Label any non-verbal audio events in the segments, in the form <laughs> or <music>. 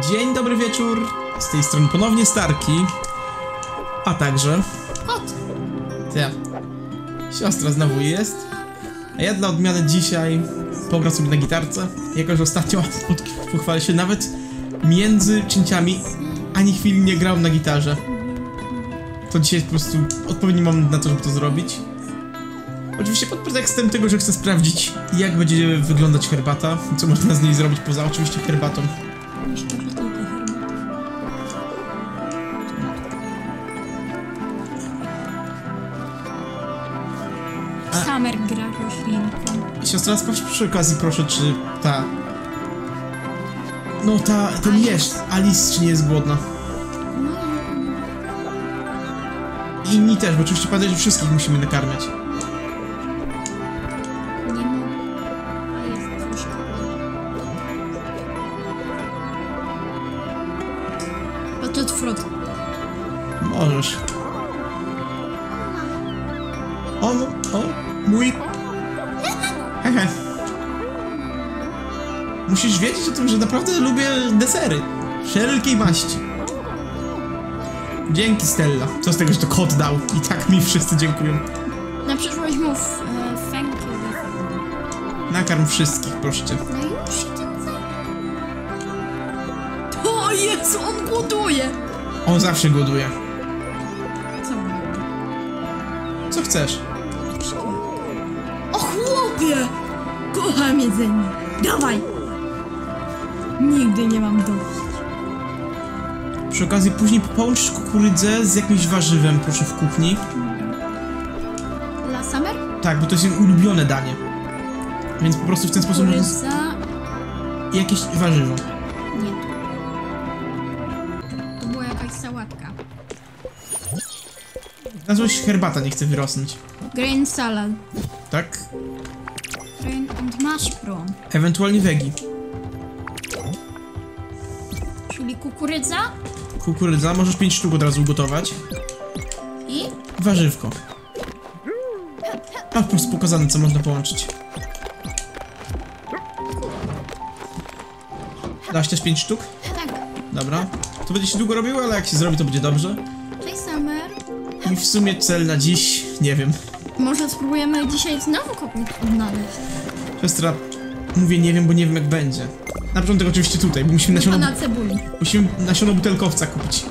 Dzień dobry wieczór. Z tej strony ponownie Starki. A także. Kot! Ja. Siostra znowu jest. A ja dla odmiany dzisiaj pogram sobie na gitarce. Jako, że ostatnio pochwalę się nawet między cięciami ani chwili nie grałem na gitarze. To dzisiaj po prostu odpowiedni moment na to, żeby to zrobić. Oczywiście pod pretekstem tego, że chcę sprawdzić, jak będzie wyglądać herbata, co można z niej zrobić poza oczywiście herbatą. Jeszcze. Summer gra roślinką. Siostra, sprawdź przy okazji proszę, czy ta... No ta, ten Alice. jeż, Alice, czy nie jest głodna. No, I inni też, bo oczywiście pamiętaj, że wszystkich musimy nakarmiać. Możesz. O, no, o, mój... Hehe. <laughs> Musisz wiedzieć o tym, że naprawdę lubię desery. Wszelkiej maści. Dzięki, Stella. Co z tego, że to kot dał? I tak mi wszyscy dziękują. Na przyszłość mów e, thank you. Nakarm wszystkich, proszę cię. No już się tym zajmę. O Jezu, on głoduje! On zawsze głoduje. Co chcesz? O chłopie! Kocham jedzenie. Dawaj! Nigdy nie mam dość. Przy okazji później połączysz kukurydzę z jakimś warzywem, proszę, w kuchni. La Summer? Tak, bo to jest jej ulubione danie. Więc po prostu w ten sposób można... Kukurydza... i jakieś warzywo. Się herbata nie chce wyrosnąć. Grain salad. Tak? Grain and mushroom. Ewentualnie wegi. Czyli kukurydza Kukurydza, możesz 5 sztuk od razu ugotować. i... Warzywko. A, po prostu pokazane, co można połączyć. Dasz też 5 sztuk? Tak. Dobra. To będzie się długo robiło, ale jak się zrobi, to będzie dobrze. Cześć Summer. I w sumie cel na dziś, nie wiem. Może spróbujemy dzisiaj znowu kogoś odnaleźć. Siostra, mówię nie wiem, bo nie wiem jak będzie. Na początek oczywiście tutaj, bo musimy A nasiono, na cebuli. musimy nasiono butelkowca kupić.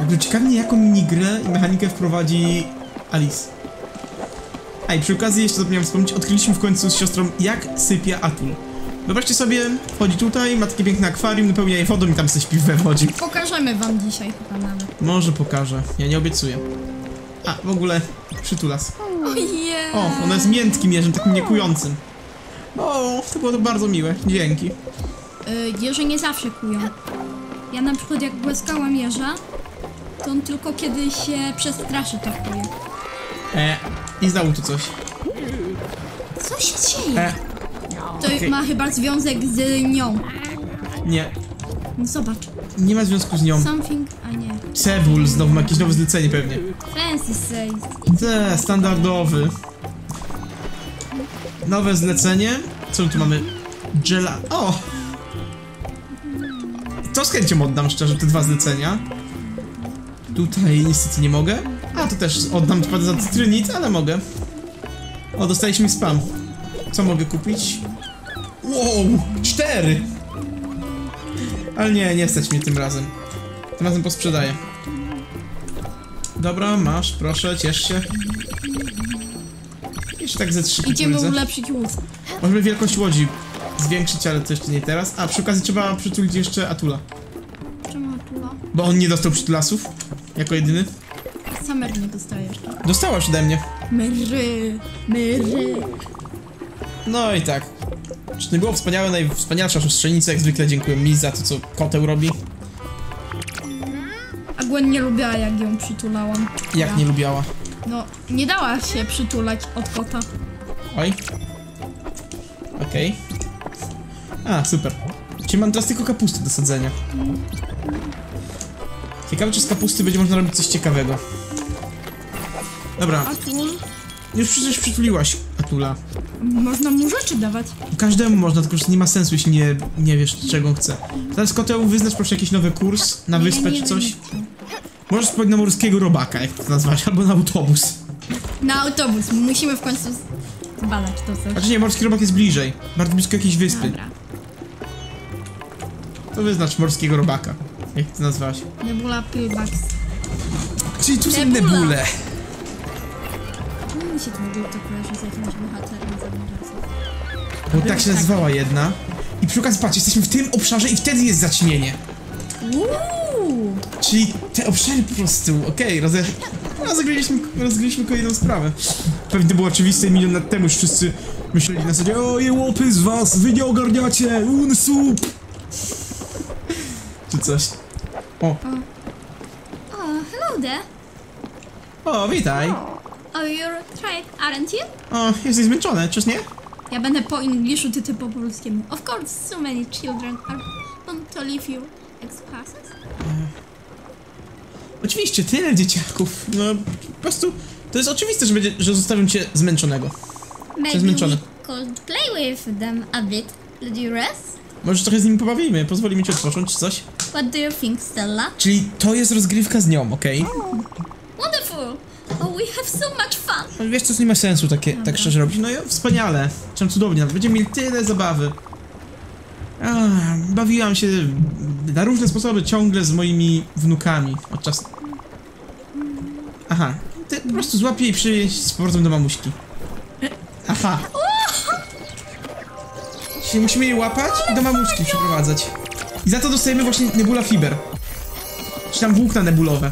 Ogóle ciekawi mnie jaką minigrę i mechanikę wprowadzi Alice. A i przy okazji jeszcze zapomniałem wspomnieć, odkryliśmy w końcu z siostrą jak sypia atul. Wyobraźcie sobie, wchodzi tutaj, ma takie piękne akwarium, napełnia je wodą i tam se śpi we wodzie. Pokażemy wam dzisiaj chyba nawet. Może pokażę, ja nie obiecuję. A, w ogóle, przytulas. Ojej. O, ona jest miętkim jeżem, takim niekującym. O, to było to bardzo miłe, dzięki. Y, Jeże nie zawsze kują. Ja na przykład jak głaskałam jeża, to on tylko kiedy się przestraszy to kuje. E, i znowu tu coś. Co się dzieje? E, To okej. ma chyba związek z nią. nie, No Zobacz. nie ma związku z nią. Something, a nie. Cebul znowu ma jakieś nowe zlecenie pewnie. Francis says. Te, standardowy. Nowe zlecenie. Co tu mamy? Gela... O! To z chęcią oddam szczerze te dwa zlecenia. Tutaj niestety nie mogę. A to też oddam za cytrynit, ale mogę. O, dostaliśmy spam. Co mogę kupić? Wow! Cztery! Ale nie, nie stać mnie tym razem. Tym razem posprzedaję. Dobra, masz, proszę, ciesz się. Jeszcze tak ze trzy Idziemy kukurydze. ulepszyć łód. Możemy wielkość łodzi zwiększyć, ale to jeszcze nie teraz. A przy okazji trzeba przytulić jeszcze Atula. Czemu tula? Bo on nie dostał przytulasów. Jako jedyny. Summer nie dostajesz. Dostałaś ode mnie. Myry, myry. No i tak. Czy nie było wspaniałe, najwspanialsza siostrzenica, jak zwykle dziękuję mi za to, co koteł robi. A Gwen nie lubiła jak ją przytulałam. Jak Ja. nie lubiała. No, nie dała się przytulać od kota. Oj. Okej. A, super. Czyli mam teraz tylko kapustę do sadzenia. Ciekawe, czy z kapusty będzie można robić coś ciekawego. Dobra, już przecież przytuliłaś Artula. Można mu rzeczy dawać. Każdemu można, tylko że nie ma sensu, jeśli nie, nie wiesz, czego on chce. Teraz koteł wyznacz proszę jakiś nowy kurs na wyspę czy coś. Możesz spojrzeć na morskiego robaka, jak to nazwać, albo na autobus. Na autobus. Musimy w końcu zbadać to coś. Znaczy nie, morski robak jest bliżej. Bardzo blisko jakiejś wyspy. Dobra. To wyznacz morskiego robaka. Jak to nazwałaś? Nebula Pillbox. Czyli tu są nebule. Mi się w ogóle to kojarzy z jakimś bohaterem z Avengersów. Bo tak się nazywała jedna. I przy okazji, patrz, jesteśmy w tym obszarze i wtedy jest zaćmienie. Uuu! Czyli te obszary po prostu, okej, roze... rozgryliśmy, rozgryliśmy kolejną sprawę. Pewnie było oczywiste milion lat temu już wszyscy myśleli na zasadzie O, jełopy z was, wy nie ogarniacie, unsup! Czy coś. O, Oh, hello there. o, witaj. Oh, you're tired, aren't you? O, jesteś zmęczony, czyż nie? Ja będę po ingliszu, ty, ty po polskiemu. Of course, so many children are want to leave you expresses. Oczywiście, tyle dzieciaków. No, po prostu, to jest oczywiste, że, będzie, że zostawią cię zmęczonego. Maybe zmęczony. we could play with them a bit. Did you rest? Może trochę z nimi pobawimy, pozwolimy ci odpocząć, czy coś? What do you think, Stella? Czyli to jest rozgrywka z nią, okej? Oh, we have so much fun! Wiesz co, nie ma sensu takie, Dobra. tak szczerze robić. No i wspaniale. Czym cudownie, będziemy mieli tyle zabawy. Ach, bawiłam się na różne sposoby ciągle z moimi wnukami od czasu. Aha, ty po prostu złapię i przyjeść z powrotem do mamuśki. Aha. Czyli musimy jej łapać i do mamuśki przeprowadzać. I za to dostajemy właśnie Nebula Fiber. Czy tam włókna nebulowe.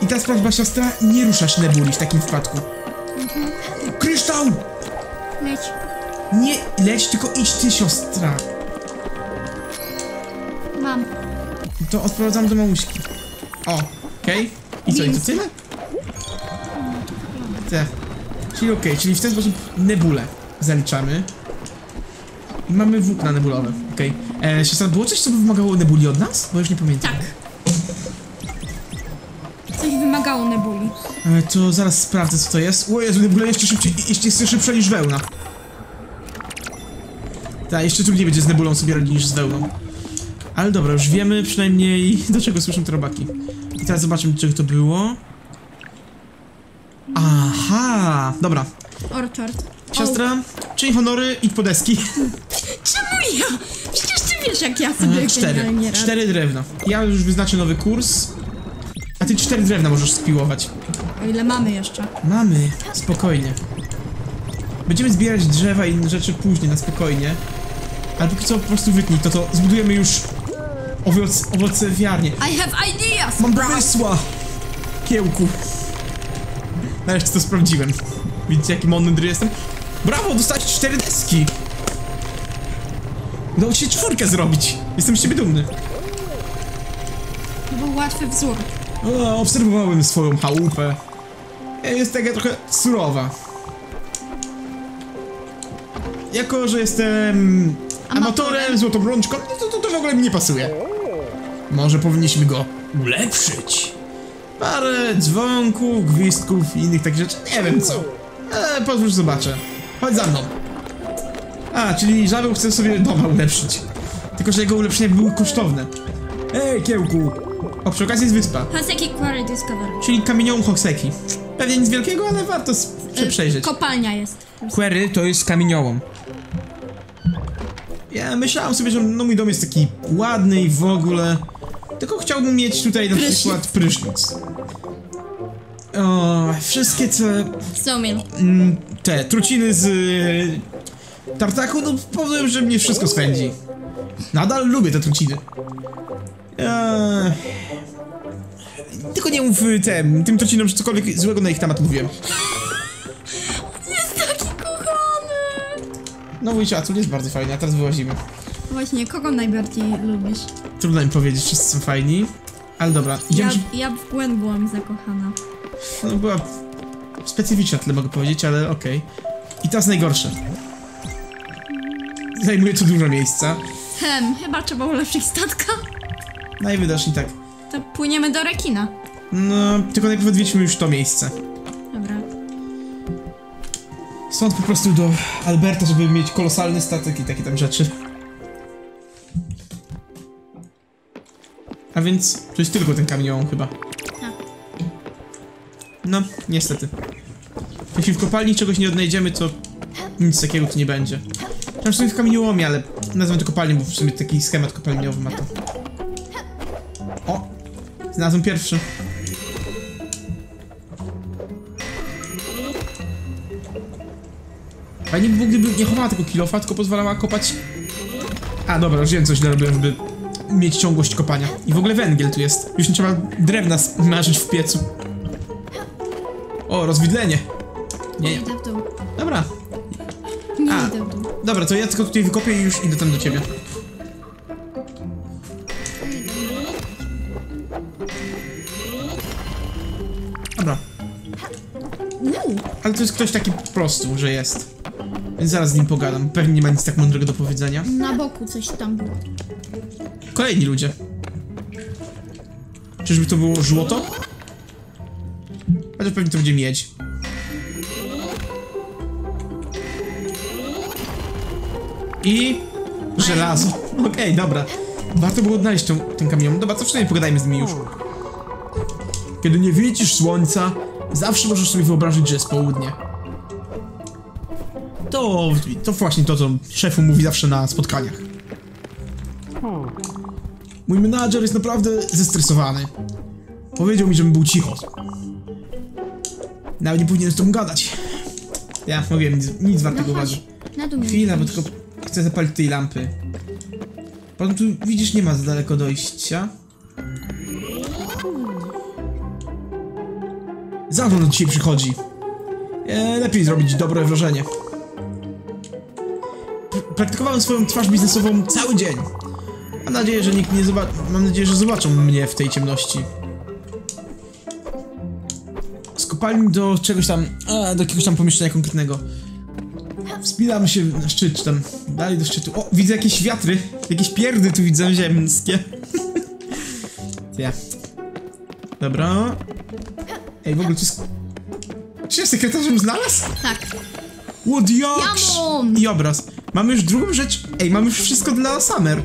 I teraz prośba siostra, nie ruszasz nebuli w takim wypadku. Kryształ! Leć. Nie leć, tylko idź ty siostra. Mam. To odprowadzam do mamuśki. O, okej. I co, i to tyle? Te. Czyli okej, czyli w ten sposób nebulę zaliczamy. I mamy włókna nebulowe, okej. Okay. Siostra, było coś, co by wymagało nebuli od nas? Bo już nie pamiętam. Tak. E, to zaraz sprawdzę, co to jest. O Jezu, nebula jeszcze szybciej, jeszcze jest szybsza niż wełna. Tak, jeszcze trudniej będzie z nebulą sobie radzić niż z wełną. Ale dobra, już wiemy przynajmniej <laughs> do czego służą te robaki. I teraz zobaczymy, czego to było. Aha, dobra. Orchard. Siostra, czyń honory, idź po deski. <laughs> Czemu ja? Przecież ty wiesz, jak ja sobie E, Cztery. Cztery drewna. Ja już wyznaczę nowy kurs. A ty cztery drewna możesz spiłować. O ile mamy jeszcze. Mamy, spokojnie. Będziemy zbierać drzewa i inne rzeczy później, na spokojnie. Ale póki co po prostu wytnij to, to zbudujemy już owoc, owocewiarnię. I have ideas! Mam bro. pomysła! Kiełku. Nareszcie to sprawdziłem. Widzicie jaki mądry jestem? Brawo, dostałeś cztery deski! Udało ci się czwórkę zrobić. Jestem z siebie dumny. To był łatwy wzór. O, obserwowałem swoją chałupę. Jest taka trochę surowa. Jako, że jestem amatorem, złotą rączką, no to, to, to w ogóle mi nie pasuje. Może powinniśmy go ulepszyć. Parę dzwonków, gwizdków i innych takich rzeczy. Nie wiem co. E, pozwól, zobaczę. Chodź za mną. A, czyli Żabeł chce sobie doma ulepszyć. Tylko, że jego ulepszenia były kosztowne. Ej, kiełku! O, przy okazji jest wyspa. Haseki Quarry Discovery. Czyli kamieniołom Hokseki. Pewnie nic wielkiego, ale warto się Y, przejrzeć. Kopalnia jest. Query to jest kamieniołom. Ja myślałem sobie, że no mój dom jest taki ładny i w ogóle. Tylko chciałbym mieć tutaj na Prysznic. przykład prysznic. O, wszystkie te, Somiel. mm, te truciny z y, tartaku, no powiem, że mnie wszystko swędzi. Nadal lubię te truciny. Eee, tylko nie mów y, tem, tym trucinom, że cokolwiek złego na ich temat mówiłem. Jest taki kochany! No mój szacun jest bardzo fajny, a teraz wyłazimy. Właśnie, kogo najbardziej lubisz? Trudno mi powiedzieć, wszyscy są fajni. Ale dobra, idziemy. Ja, ja w Gwen byłam zakochana. No była specyficzna, tyle mogę powiedzieć, ale okej. I teraz najgorsze. Zajmuje to dużo miejsca. Hem, chyba trzeba ulepszyć statka. Najwydarzniej tak. To płyniemy do rekina. No, tylko najpierw odwiedźmy już to miejsce. Dobra. Stąd po prostu do Alberta, żeby mieć kolosalny statek i takie tam rzeczy. A więc to jest tylko ten kamieniołom chyba. Tak. No, niestety. Jeśli w kopalni czegoś nie odnajdziemy, to nic takiego tu nie będzie. Tam w sumie w kamieniołomie, ale nazwę to kopalnią, bo w sumie taki schemat kopalniowy ma to. Znalazłem pierwszy. Fajnie by było, gdyby nie chowała tego kilofa, tylko pozwalała kopać... A, dobra, już wiem, co źle robiłem, żeby mieć ciągłość kopania. I w ogóle węgiel tu jest. Już nie trzeba drewna smażyć w piecu. O, rozwidlenie. Nie, nie. Dobra, Nie A. idę w dół. dobra, to ja tylko tutaj wykopię i już idę tam do ciebie. Ale to jest ktoś taki po prostu, że jest. Więc zaraz z nim pogadam. Pewnie nie ma nic tak mądrego do powiedzenia. na boku coś tam było. Kolejni ludzie. Czyżby to było żłoto? Ale pewnie to będzie miedź. I... żelazo. <laughs> Okej, dobra. Warto było odnaleźć tą, ten kamień. Dobra, to przynajmniej pogadajmy z nimi już. Kiedy nie widzisz słońca, zawsze możesz sobie wyobrazić, że jest południe. To, to właśnie to, co szefu mówi zawsze na spotkaniach. Mój menadżer jest naprawdę zestresowany. Powiedział mi, żebym był cicho. Nawet nie powinienem z tobą gadać. Ja mówiłem, nic, nic wartego No dół mi Chwila, bo tylko chcę zapalić tej lampy. Potem tu widzisz, nie ma za daleko dojścia. Za mną dzisiaj przychodzi. E, lepiej zrobić dobre wrażenie. P praktykowałem swoją twarz biznesową cały dzień. Mam nadzieję, że nikt nie zobaczy. Mam nadzieję, że zobaczą mnie w tej ciemności. Z kopalni do czegoś tam. A, do jakiegoś tam pomieszczenia konkretnego. Wspinamy się na szczyt, czy tam dalej do szczytu. O, widzę jakieś wiatry. Jakieś pierdy tu widzę ziemskie. <laughs> ja. Dobra. Ej, w ogóle to jest... Czy się sekretarzem znalazł? Tak. Jamon! I obraz. Mamy już drugą rzecz. Ej, mamy już wszystko dla Summer.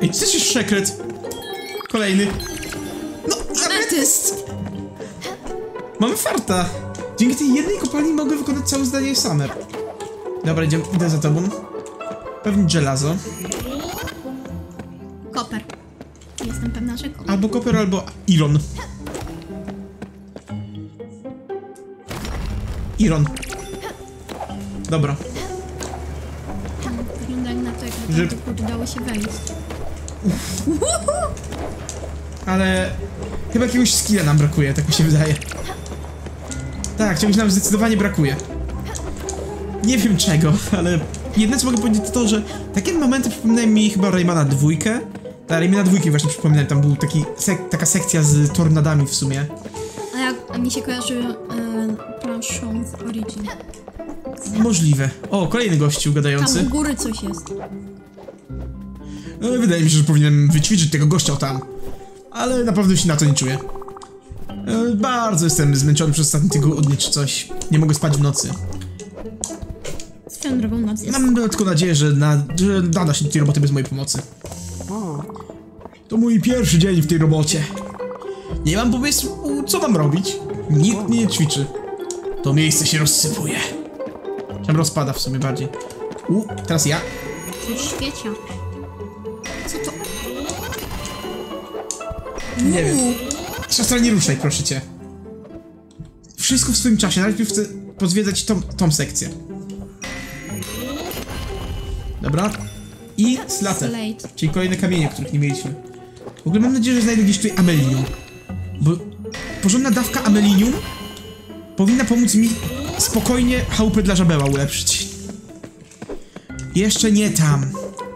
Ej, to jest sekret? Kolejny. No, ametyst! Mamy farta. Dzięki tej jednej kopalni mogę wykonać całe zdanie Summer. Dobra, idziemy, idę za tobą. Pewnie żelazo. Koper. Jestem pewna, że koper. Albo koper, albo iron. Dobra. Wygląda jak na to, jak Że- na tamtych udało się wejść. Ale chyba jakiegoś skilla nam brakuje, tak mi się wydaje. Tak, czegoś nam zdecydowanie brakuje. Nie wiem czego, ale jedno co mogę powiedzieć to to, że takie momenty przypominają mi chyba Raymana dwójkę. Ta Raymana dwójki właśnie przypominałem, tam był taki sek taka sekcja z tornadami w sumie. A, jak, a mi się kojarzy e, z Origin. Możliwe. O, kolejny gościu Tam gadający. u góry coś jest. No, wydaje mi się, że powinienem wyćwiczyć tego gościa tam. Ale naprawdę się na to nie czuję. E, Bardzo jestem zmęczony przez ostatnie tygodnie czy coś. Nie mogę spać w nocy. Swoją drogą noc jest. Mam tylko nadzieję, że, na, że nada się do tej roboty bez mojej pomocy. To mój pierwszy dzień w tej robocie. Nie mam pomysłu, co mam robić. Nikt mnie nie ćwiczy. To miejsce się rozsypuje. Tam rozpada w sumie bardziej. U, teraz ja. Coś świecia. Co to? Nie wiem. Siostra, nie ruszaj, proszę cię. Wszystko w swoim czasie. Najpierw chcę pozwiedzać tą, tą sekcję. Dobra. I. Slate. Czyli kolejne kamienie, których nie mieliśmy. W ogóle mam nadzieję, że znajdę gdzieś tutaj amelinium. Bo porządna dawka amelinium powinna pomóc mi spokojnie chałupę dla żabeła ulepszyć. Jeszcze nie tam.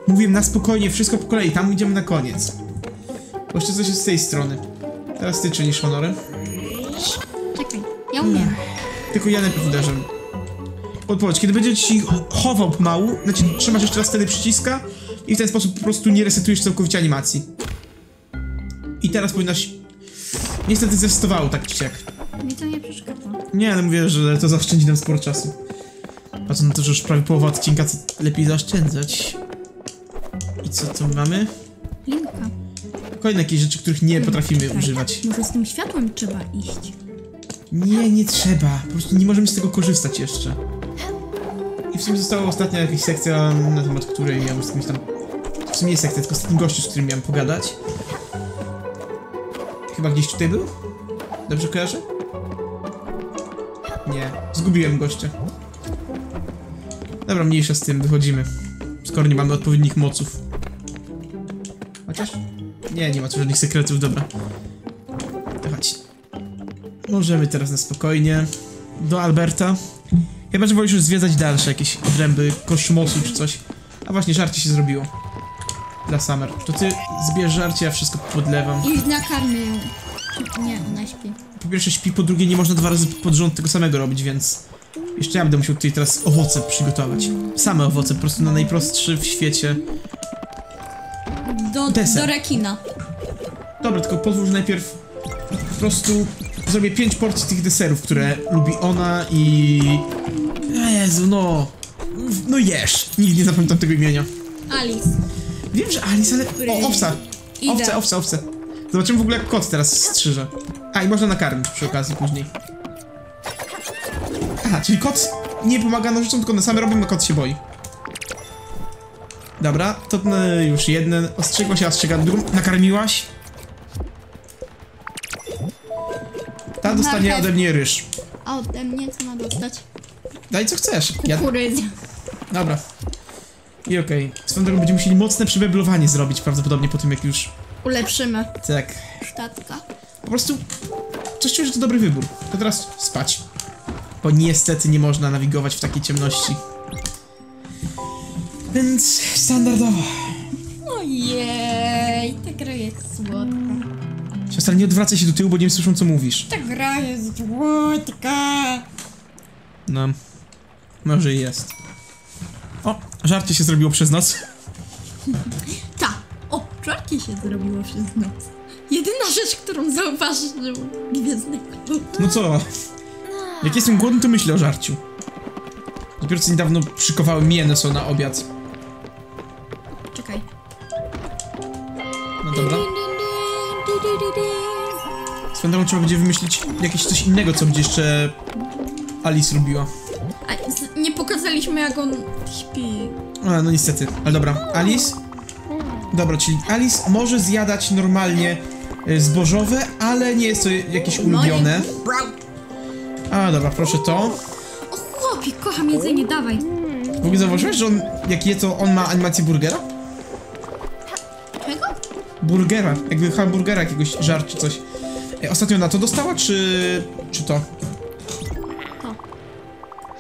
Mówiłem na spokojnie, wszystko po kolei, tam idziemy na koniec. Bo jeszcze coś jest z tej strony. Teraz ty czynisz honory. Czekaj, ja umiem. Tylko ja najpierw uderzę. Odpowiedź, kiedy będzie ci chował pomału, znaczy trzymasz jeszcze raz wtedy przyciska i w ten sposób po prostu nie resetujesz całkowicie animacji. I teraz powinnaś... Niestety zestowało tak czy siak. Mi to nie przeszkadza. Nie, ale mówię, że to zaoszczędzi nam sporo czasu. Patrząc na to, że już prawie połowa odcinka, co lepiej zaoszczędzać. I co tu mamy? Linka. Kolejne jakieś rzeczy, których nie potrafimy Czekaj, używać. Może z tym światłem trzeba iść. Nie, nie trzeba. Po prostu nie możemy z tego korzystać jeszcze. I w sumie została ostatnia jakaś sekcja, na temat której miałem z kimś tam... W sumie nie sekcja, tylko z takim gościu, z którym miałem pogadać. Chyba gdzieś tutaj był? Dobrze kojarzę? Nie, zgubiłem gościa. Dobra, mniejsza z tym, wychodzimy. Skoro nie mamy odpowiednich moców. Chociaż? Nie, nie ma tu żadnych sekretów, dobra. To chodź. Możemy teraz na spokojnie. Do Alberta. Chyba, że wolisz już zwiedzać dalsze jakieś odręby koszmosu czy coś. A właśnie, żarcie się zrobiło. Dla Summer. To ty zbierz żarcie, ja wszystko podlewam. I nakarmię. Nie, ona śpi. Po pierwsze śpi, po drugie nie można dwa razy pod rząd tego samego robić, więc... Jeszcze ja będę musiał tutaj teraz owoce przygotować. Same owoce, po prostu na najprostszy w świecie. Do, Deser. do rekina. Dobra, tylko pozwól, że najpierw po prostu zrobię pięć porcji tych deserów, które lubi ona i... Jezu, no... No jesz! Nigdy nie zapamiętam tego imienia. Alice. Wiem, że Alice, ale... O, owca! Owce, owce, owce. Zobaczymy w ogóle jak kot teraz strzyże. A, i można nakarmić przy okazji później. Aha, czyli kot nie pomaga nożyczom, tylko one same robią, a kot się boi. Dobra, to już jeden. Ostrzegła się, ostrzega drugą. Nakarmiłaś? Ta dostanie ode mnie ryż. A ode mnie co ma dostać? Daj co chcesz. Ja... Kukurydza. Dobra. I okej. Swoją drogą będziemy musieli mocne przebeblowanie zrobić prawdopodobnie po tym jak już... Ulepszymy. Tak. Sztatka. Po prostu coś czuję, że to dobry wybór. To teraz spać. Bo niestety nie można nawigować w takiej ciemności. Więc standardowo. Ojej, ta gra jest słodka. Siostra, nie odwracaj się do tyłu, bo nie słyszą co mówisz. Ta gra jest słodka. No. Może i jest. O, żarcie się zrobiło przez noc. Się zrobiło przez noc. Jedyna rzecz, którą zauważył Gwiezdny Klub. No co? Jak jestem głodny, to myślę o żarciu. Dopiero co niedawno przykowałem mięso na obiad. Czekaj. No dobra. Swoją drogą trzeba będzie wymyślić jakieś coś innego, co będzie jeszcze Alice robiła. A, nie pokazaliśmy jak on śpi. A, no niestety. Ale dobra, Alice? Dobra, czyli Alice może zjadać normalnie e, zbożowe, ale nie jest to jakieś ulubione. No. Brał. A, dobra, proszę to. O chłopie, kocham jedzenie, dawaj. W ogóle zauważyłeś, że on, jak je, to on ma animację burgera? Czego? Burgera, jakby hamburgera, jakiegoś żar czy coś. E, ostatnio na to dostała, czy... czy to? To.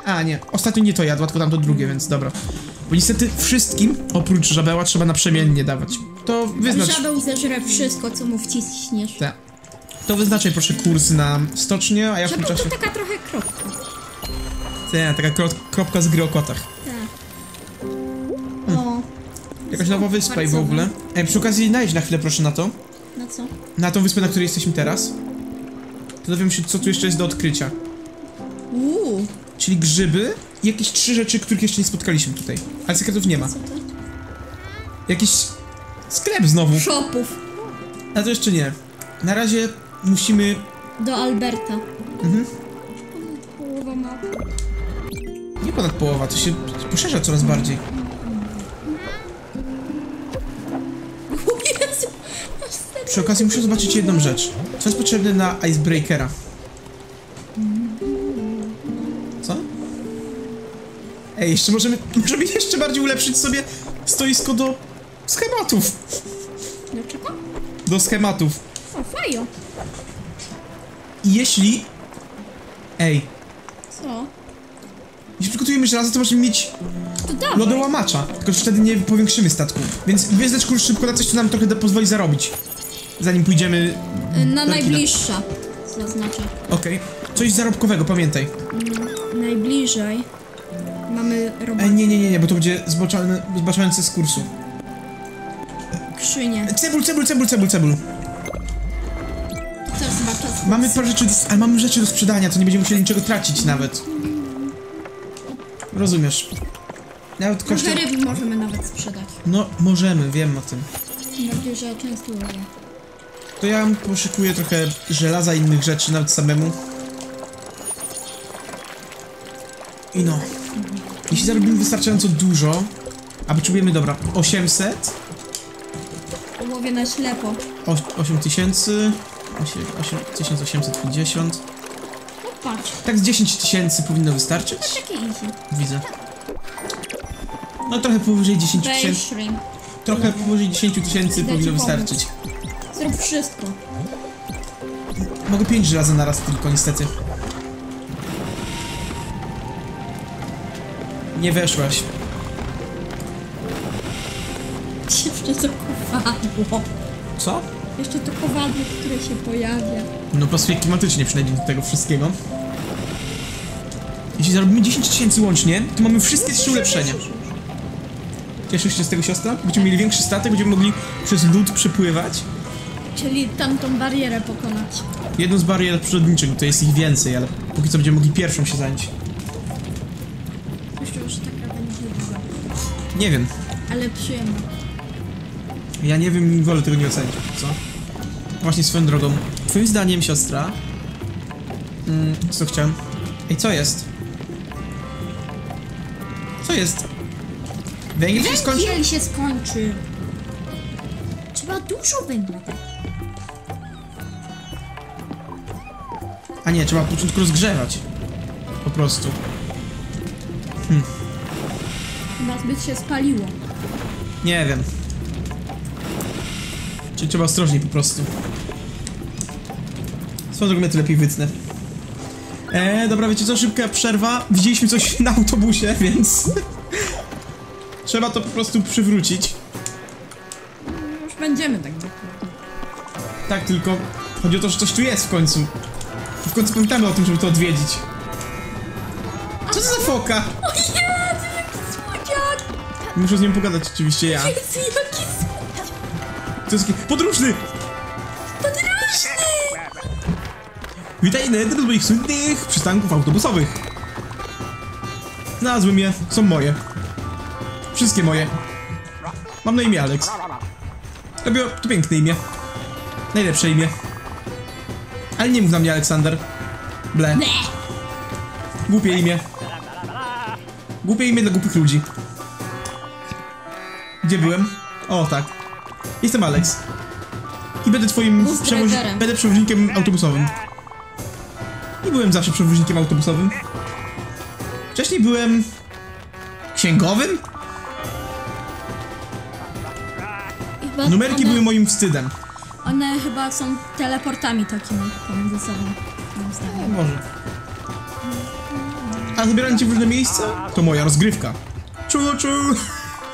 A, nie. Ostatnio nie to jadła, tylko tam to drugie, więc dobra. Bo niestety wszystkim, oprócz żabeła, trzeba naprzemiennie dawać. To wyznacz... Żabeł zeżre wszystko, co mu wciśniesz. Tak. To wyznaczaj proszę kurs na stocznię, a ja w tym czasie... to taka trochę kropka. Nie, taka kro kropka z gry o kotach. Tak. Hmm. O, Jakaś nowa wyspa i w ogóle. Ej, przy okazji najdź na chwilę proszę na to. no co? Na tą wyspę, na której jesteśmy teraz. To dowiem się, co tu jeszcze jest do odkrycia. Uuu, Czyli grzyby jakieś trzy rzeczy, których jeszcze nie spotkaliśmy tutaj. Ale sekretów nie ma. co to? Jakiś sklep znowu. Shopów. A to jeszcze nie. Na razie musimy... Do Alberta. Mhm. Połowa mapy. Nie ponad połowa, to się poszerza coraz bardziej. O Jezu, Przy okazji muszę zobaczyć jedną rzecz. Co jest potrzebne na Icebreakera? Ej, jeszcze możemy, możemy jeszcze bardziej ulepszyć sobie stoisko do schematów. Do czego? Do schematów. O, fajo. I jeśli... Ej, Co? jeśli przygotujemy żelazo, to możemy mieć To lodołamacza. Tylko, że wtedy nie powiększymy statku. Więc gwiazdeczku kurs szybko na coś, co nam trochę da pozwoli zarobić. Zanim pójdziemy... Y, Na najbliższa. Zaznaczę. Okej. Coś zarobkowego, pamiętaj. Najbliżej. Mamy robotę. Ej, nie, nie, nie, nie, bo to będzie zboczalne, zbaczające z kursu. Skrzynię. Cebul, cebul, cebul, cebul, cebul. To zwłaszcza Mamy parę rzeczy, do, ale mamy rzeczy do sprzedania, to nie będziemy musieli niczego tracić nawet. Rozumiesz. Nawet kosztem... Trochę ryb możemy nawet sprzedać. No, możemy, wiem o tym. Tym bardziej, że często łowię. To ja poszukuję trochę żelaza i innych rzeczy, nawet samemu. I no. Jeśli zarobimy wystarczająco dużo, a potrzebujemy, dobra, 800, Łowię na ślepo. o- 8000, 8850, No patrz, tak z 10 tysięcy powinno wystarczyć, takie easy. widzę. No trochę powyżej 10 Weź tysięcy, trochę powyżej 10 tysięcy powinno wystarczyć. Zrób wszystko. Mogę 5 żelaza na raz tylko, niestety. Nie weszłaś. Jeszcze to kowadło. Co? Jeszcze to kowadło, które się pojawia. No pasuje klimatycznie przynajmniej do tego wszystkiego. Jeśli zarobimy 10 tysięcy łącznie, to mamy wszystkie trzy ulepszenia. Cieszysz się z tego siostra? Będziemy mieli większy statek, będziemy mogli przez lód przepływać. Czyli tamtą barierę pokonać. Jedną z barier przyrodniczych, to jest ich więcej, ale póki co będziemy mogli pierwszą się zająć. Nie wiem. Ale przyjemna. Ja nie wiem wolę tego nie ocenić, co? Właśnie swoją drogą. Twoim zdaniem, siostra... Mm, co chciałem? Ej, co jest? Co jest? Węgiel się skończył? Węgiel się skończy. Trzeba dużo węgla. A nie, trzeba na początku rozgrzewać. Po prostu. Chyba zbyt się spaliło. Nie wiem. Czyli trzeba ostrożniej po prostu. Swoją drogą ja to lepiej wytnę. Eee, dobra, wiecie co? Szybka przerwa. Widzieliśmy coś <laughs> na autobusie, więc... <laughs> trzeba to po prostu przywrócić. Już będziemy tak. Tak, tylko chodzi o to, że coś tu jest w końcu. W końcu pamiętamy o tym, żeby to odwiedzić. Co to za foka? Muszę z nią pogadać oczywiście ja. <laughs> Jezu, jaki! To jest podróżny! Podróżny! Witaj na jednym z moich słynnych przystanków autobusowych. Znalazłem je, są moje. Wszystkie moje. Mam na imię Alex. Robię to piękne imię. Najlepsze imię. Ale nie mów na mnie Aleksander. Ble. Głupie imię. Głupie imię dla głupich ludzi. Gdzie byłem? O, tak. Jestem Alex. I będę twoim driverem. będę przewoźnikiem autobusowym. I byłem zawsze przewoźnikiem autobusowym. Wcześniej byłem... księgowym? Chyba Numerki one, były moim wstydem. One chyba są teleportami takimi pomiędzy sobą. zdaniem. Może. A zabieranie cię w różne miejsca? To moja rozgrywka. Czu, czu.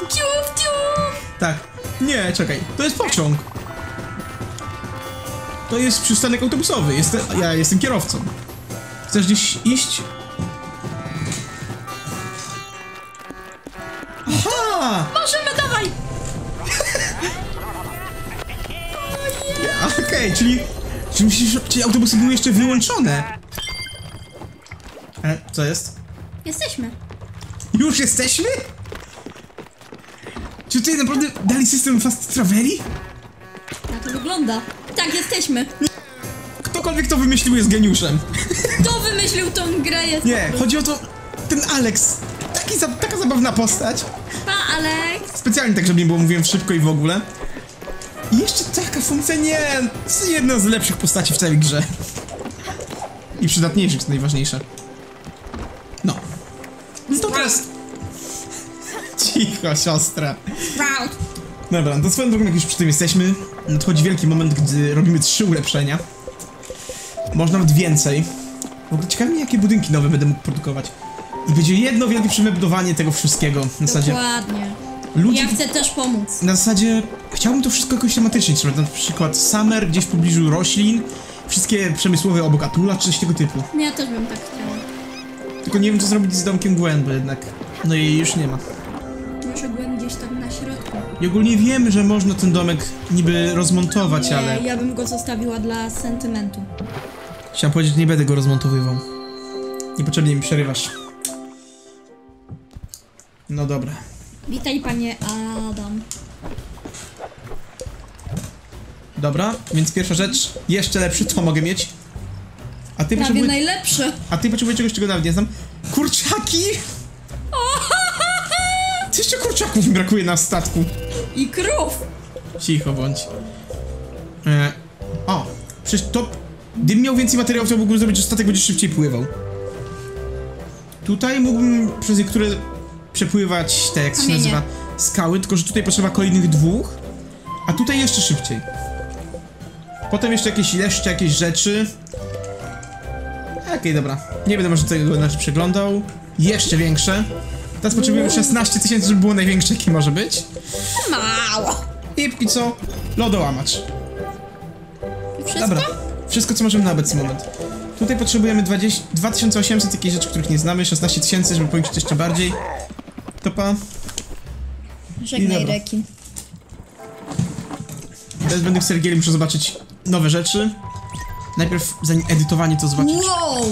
Ciuf! Tak. Nie, czekaj. To jest pociąg. To jest przystanek autobusowy. Jestem, ja jestem kierowcą. Chcesz gdzieś iść? Aha! Możemy, dawaj! Okej, czyli... Czyli, myślisz, czyli autobusy były jeszcze wyłączone? E, co jest? Jesteśmy. Już jesteśmy? Czy tutaj naprawdę dali system fast traveli? Na to wygląda. Tak, jesteśmy. Ktokolwiek to wymyślił jest geniuszem. Kto wymyślił tą grę jest... Nie, chodzi o to... Ten Alex. Taki za, taka zabawna postać. Pa, Alex! Specjalnie tak, żeby nie było mówiłem szybko i w ogóle. I jeszcze taka funkcja, nie... To jest jedna z lepszych postaci w całej grze. I przydatniejszych, co najważniejsze. No. No to teraz... Cicho, siostra. Dobra, to swoją drogą, jak już przy tym jesteśmy, nadchodzi wielki moment, gdy robimy trzy ulepszenia. Może nawet więcej. W ogóle ciekawi mnie, jakie budynki nowe będę mógł produkować. I będzie jedno wielkie przemeblowanie tego wszystkiego. Na zasadzie Dokładnie. ludzie... Ja chcę też pomóc. Na zasadzie chciałbym to wszystko jakoś tematycznie trzymać. Na przykład summer gdzieś w pobliżu roślin, wszystkie przemysłowe obok Atula, czy coś tego typu. Ja też bym tak chciała. Tylko nie wiem, co zrobić z domkiem Gwen, bo jednak... No jej już nie ma. Może byłem gdzieś tam na środku. I ogólnie wiemy, że można ten domek niby rozmontować, Nie, ale... ja bym go zostawiła dla sentymentu. Chciałem powiedzieć, że nie będę go rozmontowywał. Niepotrzebnie mi przerywasz. No dobra. Witaj, panie Adam. Dobra, więc pierwsza rzecz, jeszcze lepszy to mogę mieć. A ty, Prawie potrzebuj... najlepsze. A ty potrzebujesz czegoś, czego nawet nie znam. Kurczaki! Ty jeszcze kurczaków mi brakuje na statku. I krów. Cicho bądź. E, o, przecież to... Gdybym miał więcej materiałów, to mógłbym zrobić, że statek będzie szybciej pływał. Tutaj mógłbym przez niektóre przepływać, te jak się Kamienie. nazywa, skały, tylko że tutaj potrzeba kolejnych dwóch, a tutaj jeszcze szybciej. Potem jeszcze jakieś leszcze, jakieś rzeczy. Okej, dobra. Nie będę może tego inaczej przeglądał. Jeszcze większe. Teraz potrzebujemy 16 tysięcy, żeby było największe, jakie może być. Mało. I póki co, lodołamacz. Wszystko? Dobra, wszystko co możemy na obecny moment. Tutaj potrzebujemy 20, 2800 jakichś rzeczy, których nie znamy, 16 tysięcy, żeby powiększyć jeszcze bardziej. Topa. Żegnaj, rekin. Teraz będę w Sergieli, muszę zobaczyć nowe rzeczy. Najpierw zanim edytowanie to zobaczyć. Wow.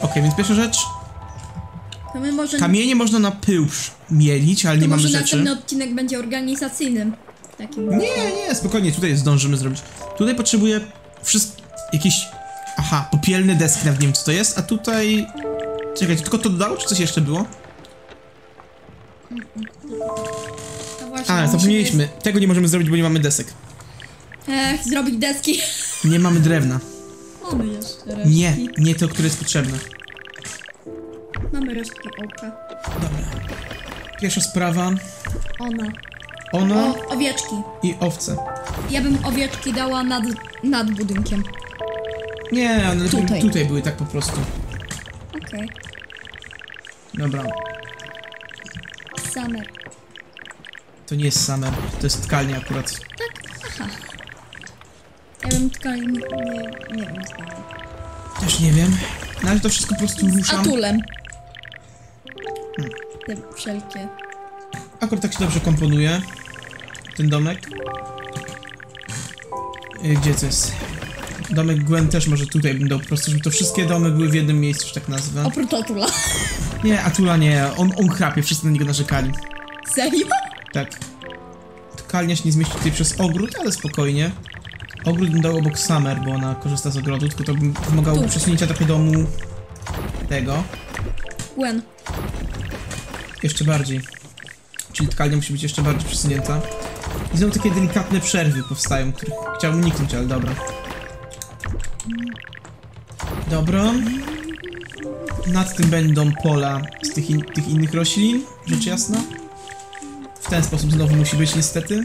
Okej, więc pierwsza rzecz. To my może, Kamienie można na pył mielić, ale to nie mamy może rzeczy. następny odcinek będzie organizacyjnym. Takim. Nie, nie, spokojnie, tutaj zdążymy zrobić. Tutaj potrzebuję wszystko. jakieś. Aha, popielne deski, nawet nie wiem co to jest, a tutaj. Czekajcie, tylko to dodało, czy coś jeszcze było? Właśnie A, zapomnieliśmy. Tego nie możemy zrobić, bo nie mamy desek. Ech, zrobić deski. Nie mamy drewna. Mamy jeszcze resztki. Nie, nie to, które jest potrzebne. Mamy resztki ołka. Dobra. Pierwsza sprawa. Ona. Ono O, owieczki. i owce. Ja bym owieczki dała nad, nad budynkiem. Nie, one Tutaj. tutaj były tak po prostu. Okej. Dobra. Summer. To nie jest summer, to jest tkalnia akurat. Ja bym tylko nie, nie wiem. Też nie wiem. No ale to wszystko po prostu ruszam. atulem. Te wszelkie. Akurat tak się dobrze komponuje. Ten domek. Y, Gdzie to jest? Domek Gwen też może tutaj bym dał po prostu, żeby to wszystkie domy były w jednym miejscu, że tak nazwę. Oprócz atula. <laughs> Nie, Atula nie, on, on chrapie, wszyscy na niego narzekali. Serio? Tak. Tkalnia się nie zmieści tutaj przez ogród, ale spokojnie. Ogród bym dał obok Summer, bo ona korzysta z ogrodu, tylko to bym wymagało przesunięcia trochę domu tego. Gwen. Jeszcze bardziej. Czyli tkalnia musi być jeszcze bardziej przesunięta. I znowu takie delikatne przerwy powstają, których chciałbym uniknąć, ale dobra. Dobra. Nad tym będą pola z tych, in tych innych roślin, rzecz jasna. W ten sposób znowu musi być niestety.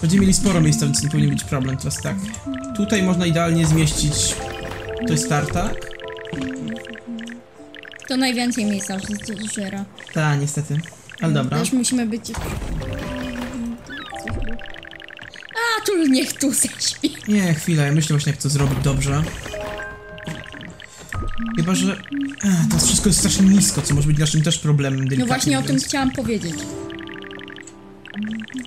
Będziemy mieli sporo miejsca, więc nie powinien być problem. Teraz tak. Tutaj można idealnie zmieścić... To jest tartak. To najwięcej miejsca zżera. Tak, niestety. Ale dobra. Też musimy być... A, tu niech tu zaśpi. Nie, chwila, ja myślę właśnie jak to zrobić dobrze. Chyba, że... Ech, to wszystko jest strasznie nisko, co może być naszym też problemem No właśnie o tym chciałam powiedzieć.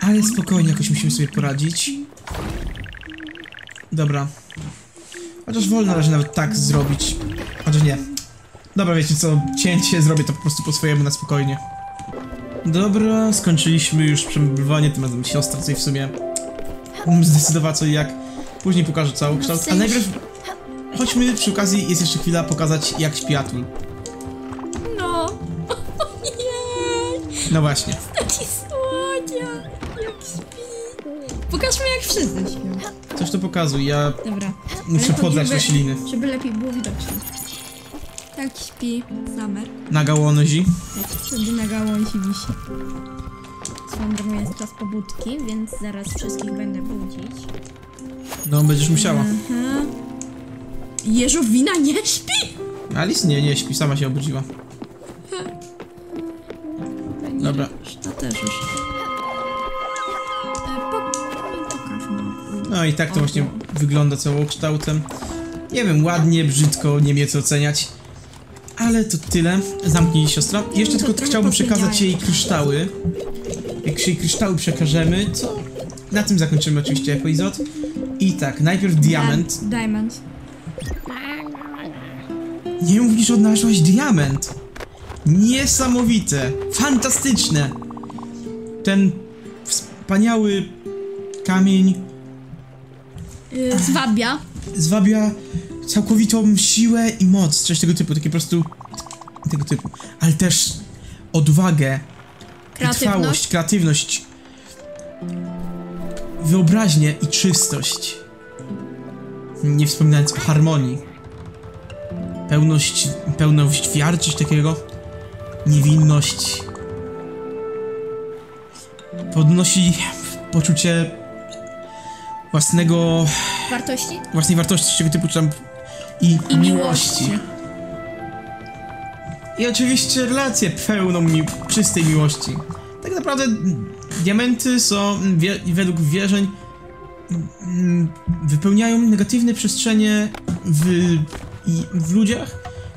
Ale spokojnie, jakoś musimy sobie poradzić. Dobra. Chociaż wolno na razie nawet tak zrobić. Chociaż nie. Dobra, wiecie co, cięcie zrobię to po prostu po swojemu na spokojnie. Dobra, skończyliśmy już przemeblowanie, tym razem siostra tutaj w sumie um, zdecydowała co i jak. Później pokażę cały kształt, ale najpierw chodźmy przy okazji, jest jeszcze chwila, pokazać jak śpi Atul. No. <laughs> Ojej. No właśnie. Taki słonia. Jak śpi. Pokażmy jak wszyscy śpią. Coś to pokazuj, ja Dobra. muszę Ale podlać żeby- rośliny. Żeby lepiej było widoczne. Tak śpi Summer. Na gałązi. Jak sobie na gałązi wisi. Swoją drogą jest czas pobudki, więc zaraz wszystkich będę budzić. No, będziesz musiała. Aha. Jeżowina nie śpi? Alice nie, nie śpi, sama się obudziła. Dobra. To też już. E. No i tak to właśnie wygląda całokształtem. Nie wiem, ładnie, brzydko, nie wiem co oceniać. Ale to tyle. Zamknij siostra. Jeszcze to tylko chciałbym przekazać jej kryształy. Jak się jej kryształy przekażemy, to na tym zakończymy oczywiście epizod. I tak, najpierw diament. Diamond. Nie mówisz, że odnalazłaś diament. Niesamowite. Fantastyczne. Ten wspaniały kamień Yy, zwabia. zwabia całkowitą siłę i moc, coś tego typu, takie po prostu tego typu, ale też odwagę, Kreatywność. kreatywność, wyobraźnię i czystość. Nie wspominając o harmonii. Pełność, pełność wiary, coś takiego. Niewinność. Podnosi poczucie własnego Wartości? własnej wartości tego typu, czy tam i, I miłości. I oczywiście relację pełną mi czystej miłości. Tak naprawdę diamenty są wie, według wierzeń mm, wypełniają negatywne przestrzenie w, w ludziach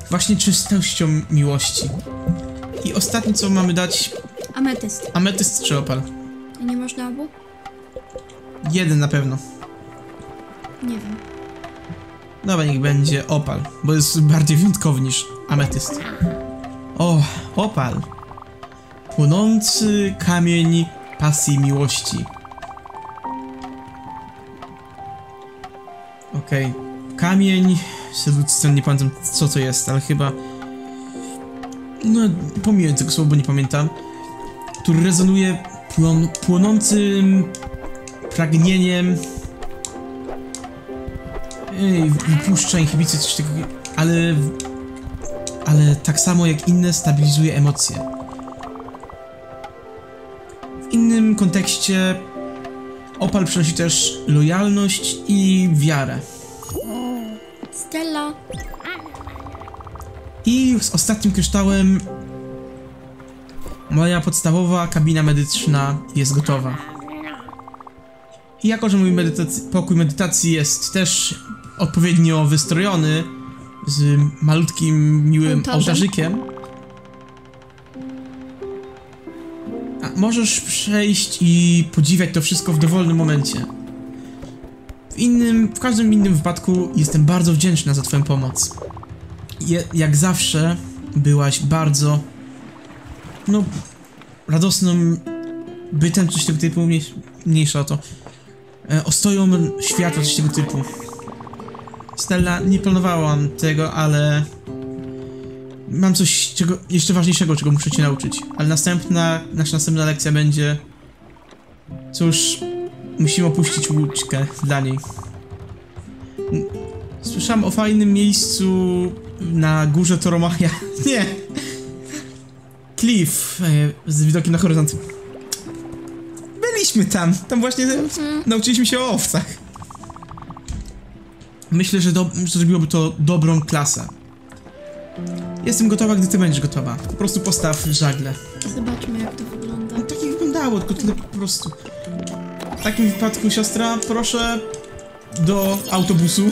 właśnie czystością miłości. I ostatnie co mamy dać Ametyst. ametyst czy opal? Nie można obu? Jeden na pewno. Nie wiem. Dobra, niech będzie opal, bo jest bardziej wyjątkowy niż ametyst. O, opal. Płonący kamień pasji miłości. Okej. Kamień... Seducją nie pamiętam co to jest, ale chyba... No, pomijając tego słowa, bo nie pamiętam. Który rezonuje płon płonącym pragnieniem Ej, wypuszcza inhibicję, coś takiego, ale... Ale tak samo jak inne stabilizuje emocje. W innym kontekście opal przynosi też lojalność i wiarę. Stella. I z ostatnim kryształem moja podstawowa kabina medyczna jest gotowa. I jako, że mój medytac- pokój medytacji jest też odpowiednio wystrojony z malutkim, miłym Ołtarzem. ołtarzykiem, a możesz przejść i podziwiać to wszystko w dowolnym momencie. W innym, w każdym innym wypadku jestem bardzo wdzięczna za twoją pomoc. Je, jak zawsze byłaś bardzo, no, radosnym bytem, coś tego typu, mniejsz, mniejsza o to. E, ostoją światła, coś tego typu. Stella, nie planowałam tego, ale mam coś czego, jeszcze ważniejszego, czego muszę cię nauczyć. Ale następna, nasza następna lekcja będzie... Cóż, musimy opuścić łódźkę dla niej. Słyszałam o fajnym miejscu na górze Toromaja. <laughs> Nie! Cliff e, z widokiem na horyzont. Byliśmy tam. Tam właśnie nauczyliśmy się o owcach. Myślę, że, do, że zrobiłoby to dobrą klasę. Jestem gotowa, gdy ty będziesz gotowa. Po prostu postaw żagle. Zobaczmy jak to wygląda. No tak jak wyglądało, tylko tyle po prostu. W takim wypadku, siostra, proszę do autobusu.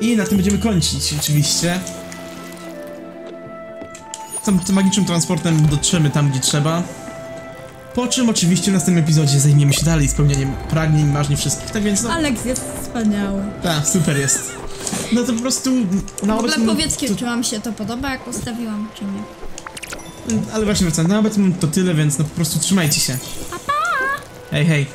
I na tym będziemy kończyć, oczywiście. Tym, tym magicznym transportem dotrzemy tam, gdzie trzeba. Po czym oczywiście w następnym epizodzie zajmiemy się dalej spełnianiem pragnień, marzeń wszystkich. Tak więc no, Alex jest wspaniały. tak, super jest. No to po prostu na W ogóle powiedzcie, to, czy wam się to podoba, jak ustawiłam, czy nie. Ale właśnie wracam, na obecny moment to tyle, więc no po prostu trzymajcie się. Pa, pa! Hej, hej.